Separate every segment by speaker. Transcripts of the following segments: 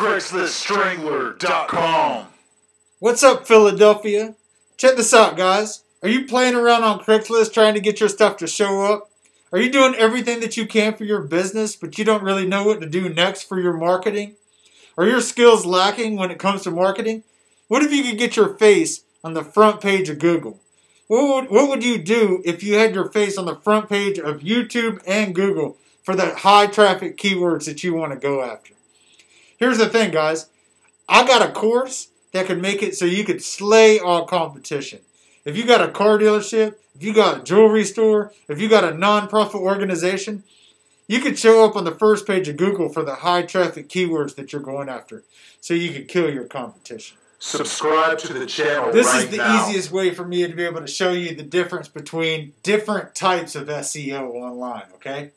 Speaker 1: CraigslistStrangler.com.
Speaker 2: What's up, Philadelphia? Check this out, guys. Are you playing around on Craigslist trying to get your stuff to show up? Are you doing everything that you can for your business, but you don't really know what to do next for your marketing? Are your skills lacking when it comes to marketing? What if you could get your face on the front page of Google? What would, what would you do if you had your face on the front page of YouTube and Google for the high traffic keywords that you want to go after? Here's the thing, guys. I got a course that could make it so you could slay all competition. If you got a car dealership, if you got a jewelry store, if you got a non-profit organization, you could show up on the first page of Google for the high traffic keywords that you're going after so you could kill your competition.
Speaker 1: Subscribe to the channel
Speaker 2: This
Speaker 1: right
Speaker 2: is the
Speaker 1: now.
Speaker 2: easiest way for me to be able to show you the difference between different types of SEO online, okay?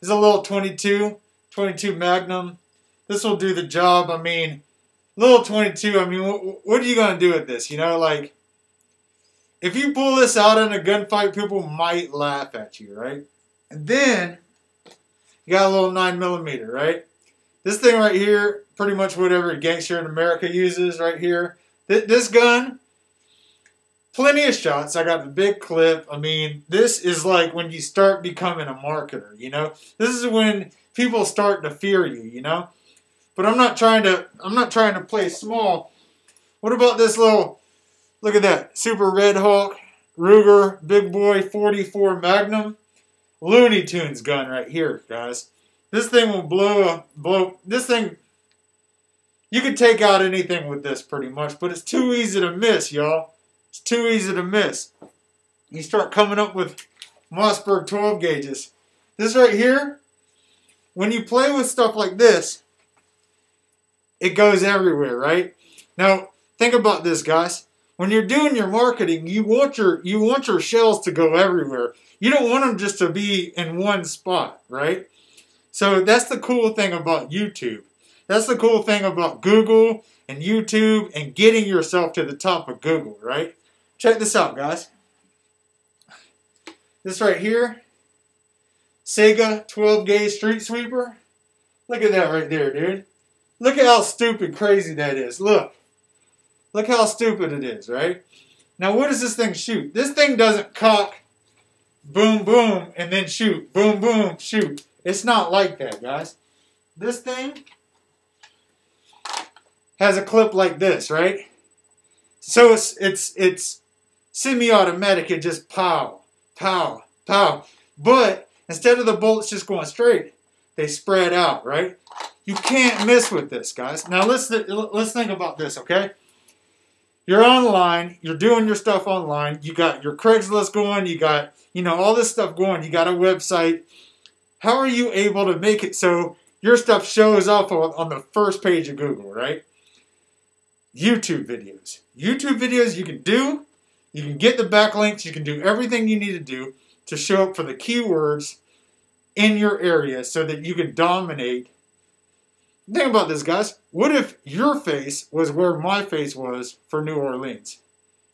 Speaker 2: This is a little 22, 22 Magnum. This will do the job. I mean, little 22, I mean, what, what are you going to do with this? You know, like, if you pull this out in a gunfight, people might laugh at you, right? And then, you got a little 9 millimeter, right? This thing right here, pretty much what every gangster in America uses right here. Th- this gun, plenty of shots. I got the big clip. I mean, this is like when you start becoming a marketer, you know? This is when people start to fear you, you know? But I'm not trying to I'm not trying to play small. What about this little look at that. Super Red Hawk Ruger Big Boy 44 Magnum Looney Tunes gun right here, guys. This thing will blow a blow this thing you can take out anything with this pretty much, but it's too easy to miss, y'all. It's too easy to miss. You start coming up with Mossberg 12 gauges. This right here, when you play with stuff like this, it goes everywhere, right? Now, think about this, guys. When you're doing your marketing, you want your you want your shells to go everywhere. You don't want them just to be in one spot, right? So that's the cool thing about YouTube. That's the cool thing about Google and YouTube and getting yourself to the top of Google, right? Check this out, guys. This right here, Saiga 12 gauge street sweeper. Look at that right there, dude. Look at how stupid crazy that is. Look. Look how stupid it is, right? Now, what does this thing shoot? This thing doesn't cock, boom, boom, and then shoot. Boom, boom, shoot. It's not like that, guys. This thing has a clip like this, right? So it's it's it's semi-automatic. It just pow, pow, pow. But instead of the bullets just going straight, they spread out, right? You can't miss with this, guys. Now let's let's think about this, okay? You're online, you're doing your stuff online. You got your Craigslist going, you got you know all this stuff going. You got a website. How are you able to make it so your stuff shows up on, on the first page of Google, right? YouTube videos. YouTube videos you can do, you can get the backlinks, you can do everything you need to do to show up for the keywords in your area so that you can dominate. Think about this, guys. What if your face was where my face was for New Orleans?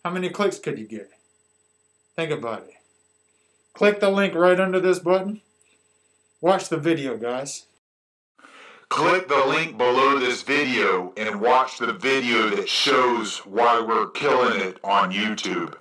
Speaker 2: How many clicks could you get? Think about it. Click the link right under this button. Watch the video, guys.
Speaker 1: Click the link below this video and watch the video that shows why we're killing it on YouTube.